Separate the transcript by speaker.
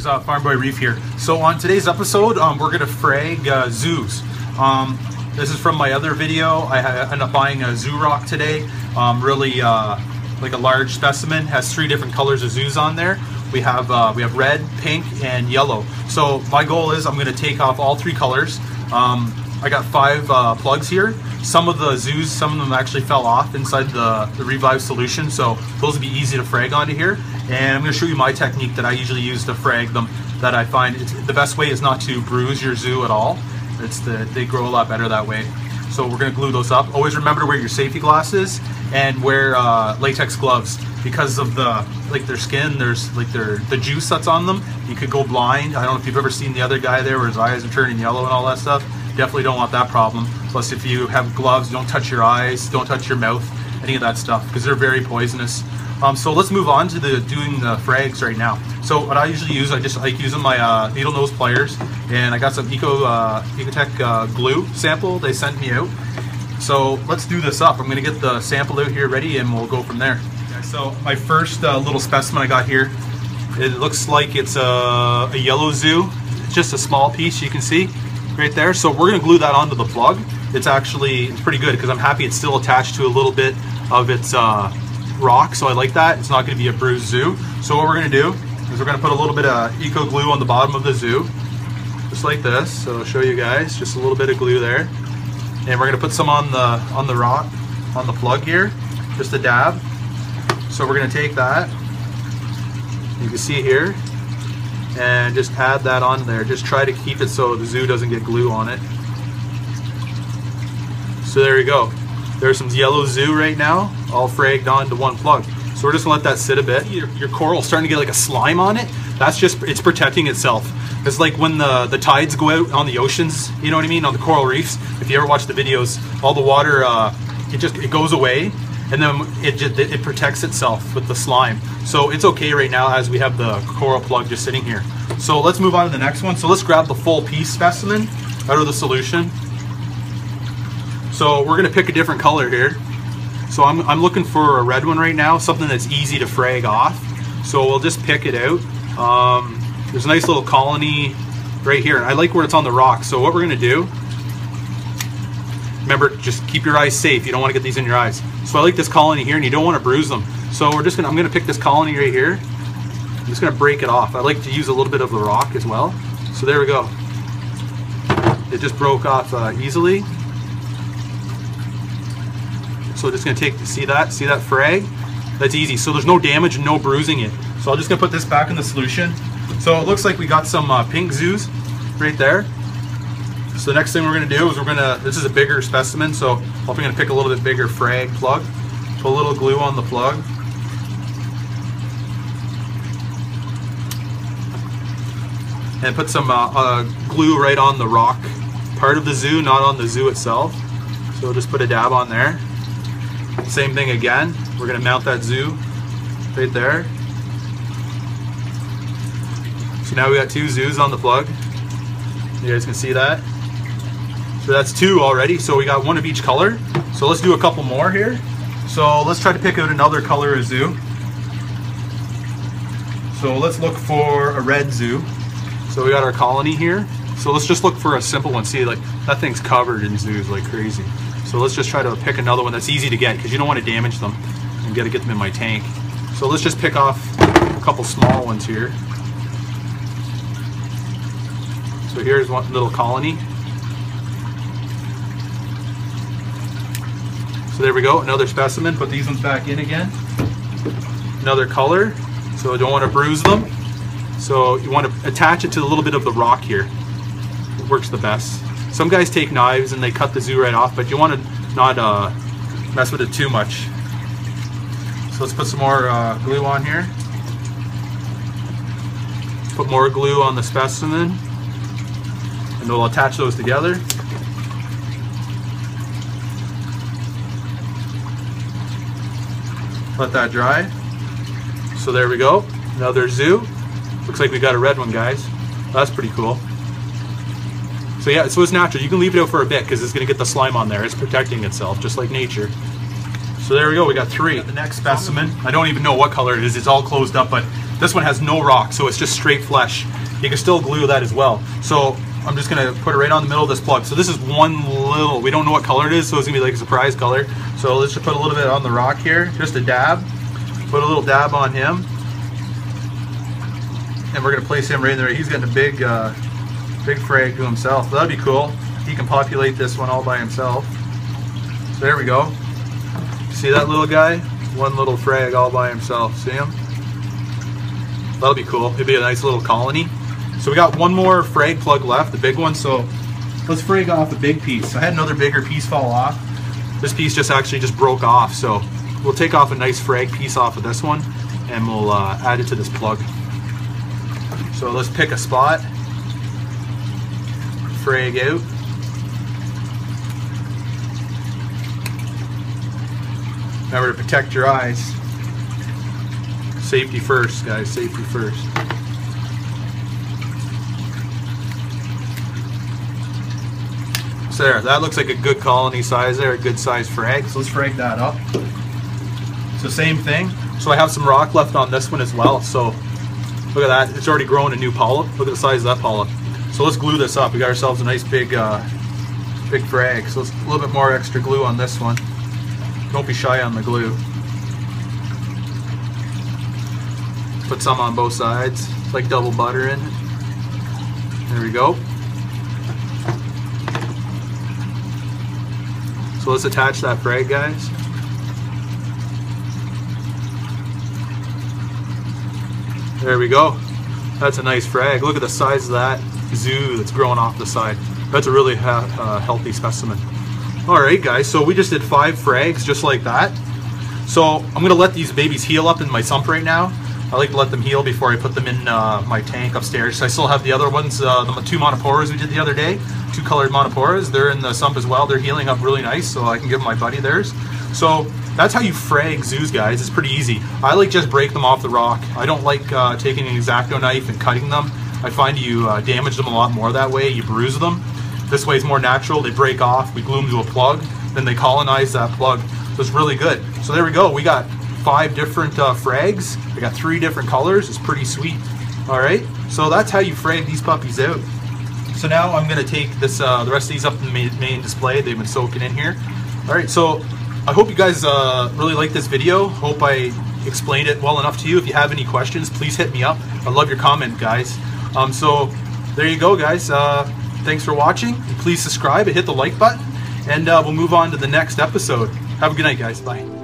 Speaker 1: Here's uh, Farm Boy Reef here. So on today's episode, um, we're gonna frag uh, zoos. Um, this is from my other video. I ended up buying a zoo rock today. Um, really uh, like a large specimen. Has three different colors of zoos on there. We have uh, we have red, pink, and yellow. So my goal is I'm gonna take off all three colors. Um, I got five uh, plugs here. Some of the zoos, some of them actually fell off inside the, the Revive solution, so those would be easy to frag onto here. And I'm going to show you my technique that I usually use to frag them that I find the best way is not to bruise your zoo at all. It's the, they grow a lot better that way. So we're going to glue those up. Always remember to wear your safety glasses and wear uh, latex gloves because of the like their skin. There's like their the juice that's on them. You could go blind. I don't know if you've ever seen the other guy there where his eyes are turning yellow and all that stuff. Definitely don't want that problem. Plus, if you have gloves, don't touch your eyes, don't touch your mouth, any of that stuff, because they're very poisonous. Um, so let's move on to the doing the frags right now. So what I usually use, I just like using my uh, needle nose pliers, and I got some Eco uh, Ecotech uh, glue sample they sent me out. So let's do this up. I'm gonna get the sample out here ready, and we'll go from there. Okay, so my first uh, little specimen I got here, it looks like it's a, a yellow zoo. It's just a small piece, you can see right there. So we're gonna glue that onto the plug. It's actually, it's pretty good because I'm happy it's still attached to a little bit of its uh, rock, so I like that. It's not gonna be a bruised zoo. So what we're gonna do is we're gonna put a little bit of eco glue on the bottom of the zoo, just like this. So I'll show you guys, just a little bit of glue there. And we're gonna put some on the, on the rock, on the plug here, just a dab. So we're gonna take that, you can see here, and just add that on there. Just try to keep it so the zoo doesn't get glue on it. So there you go. There's some yellow zoo right now, all fragged onto one plug. So we're just gonna let that sit a bit. Your, your coral starting to get like a slime on it. That's just, it's protecting itself. It's like when the, the tides go out on the oceans, you know what I mean, on the coral reefs. If you ever watch the videos, all the water, uh, it just, it goes away and then it, just, it protects itself with the slime. So it's okay right now as we have the coral plug just sitting here. So let's move on to the next one. So let's grab the full piece specimen out of the solution. So we're gonna pick a different color here. So I'm, I'm looking for a red one right now, something that's easy to frag off. So we'll just pick it out. Um, there's a nice little colony right here. I like where it's on the rock. So what we're gonna do, remember, just keep your eyes safe. You don't wanna get these in your eyes. So I like this colony here and you don't wanna bruise them. So we're just gonna, I'm gonna pick this colony right here. I'm just gonna break it off. I like to use a little bit of the rock as well. So there we go. It just broke off uh, easily. So just gonna take, see that, see that fray? That's easy. So there's no damage no bruising it. So I'm just gonna put this back in the solution. So it looks like we got some uh, pink zoos right there. So the next thing we're gonna do is we're gonna, this is a bigger specimen, so I'm gonna pick a little bit bigger frag plug. Put a little glue on the plug. And put some uh, uh, glue right on the rock part of the zoo, not on the zoo itself. So just put a dab on there. Same thing again. We're gonna mount that zoo right there. So now we got two zoos on the plug. You guys can see that. So that's two already. So we got one of each color. So let's do a couple more here. So let's try to pick out another color of zoo. So let's look for a red zoo. So we got our colony here. So let's just look for a simple one. See, like that thing's covered in zoos like crazy. So let's just try to pick another one that's easy to get because you don't want to damage them and got to get them in my tank. So let's just pick off a couple small ones here. So here's one little colony. So there we go, another specimen. Put these ones back in again. Another color, so I don't want to bruise them. So you want to attach it to a little bit of the rock here. It works the best. Some guys take knives and they cut the zoo right off, but you want to not uh, mess with it too much. So let's put some more uh, glue on here. Put more glue on the specimen and we'll attach those together. Let that dry. So there we go, another zoo. Looks like we got a red one, guys. That's pretty cool. So yeah, so it's natural. You can leave it out for a bit because it's going to get the slime on there. It's protecting itself, just like nature. So there we go, we got three. The next specimen, I don't even know what color it is, it's all closed up, but this one has no rock, so it's just straight flesh. You can still glue that as well. So I'm just gonna put it right on the middle of this plug. So this is one little, we don't know what color it is, so it's gonna be like a surprise color. So let's just put a little bit on the rock here, just a dab. Put a little dab on him. And we're gonna place him right in there. He's getting a big, uh, big frag to himself. That'd be cool. He can populate this one all by himself. So there we go. See that little guy? One little frag all by himself. See him? That'll be cool. It'd be a nice little colony. So we got one more frag plug left, the big one. So let's frag off a big piece. I had another bigger piece fall off. This piece just actually just broke off. So we'll take off a nice frag piece off of this one and we'll uh, add it to this plug. So let's pick a spot, frag out. Remember to protect your eyes. Safety first, guys, safety first. There, that looks like a good colony size there, a good size frag. So let's frag that up. So same thing. So I have some rock left on this one as well. So look at that, it's already grown a new polyp. Look at the size of that polyp. So let's glue this up. We got ourselves a nice big, uh, big frag. So let's a little bit more extra glue on this one. Don't be shy on the glue. Put some on both sides, it's like double butter in. It. There we go. So let's attach that frag, guys. There we go. That's a nice frag. Look at the size of that zoo that's growing off the side. That's a really uh, healthy specimen. All right, guys, so we just did five frags just like that. So I'm gonna let these babies heal up in my sump right now. I like to let them heal before I put them in uh, my tank upstairs. So I still have the other ones, uh, the two montiporas we did the other day, two colored montiporas. They're in the sump as well. They're healing up really nice, so I can give my buddy theirs. So that's how you frag zoos, guys. It's pretty easy. I like just break them off the rock. I don't like uh, taking an X-Acto knife and cutting them. I find you uh, damage them a lot more that way. You bruise them. This way is more natural. They break off. We glue them to a plug. Then they colonize that plug. So it's really good. So there we go. We got five different uh, frags. I got three different colors. It's pretty sweet. All right. So that's how you frag these puppies out. So now I'm to take this, uh, the rest of these up in the main, main display. They've been soaking in here. All right. So I hope you guys uh, really like this video. Hope I explained it well enough to you. If you have any questions, please hit me up. I love your comment, guys. Um, so there you go, guys. Uh, Thanks for watching. Please subscribe and hit the like button. And uh, we'll move on to the next episode. Have a good night, guys. Bye.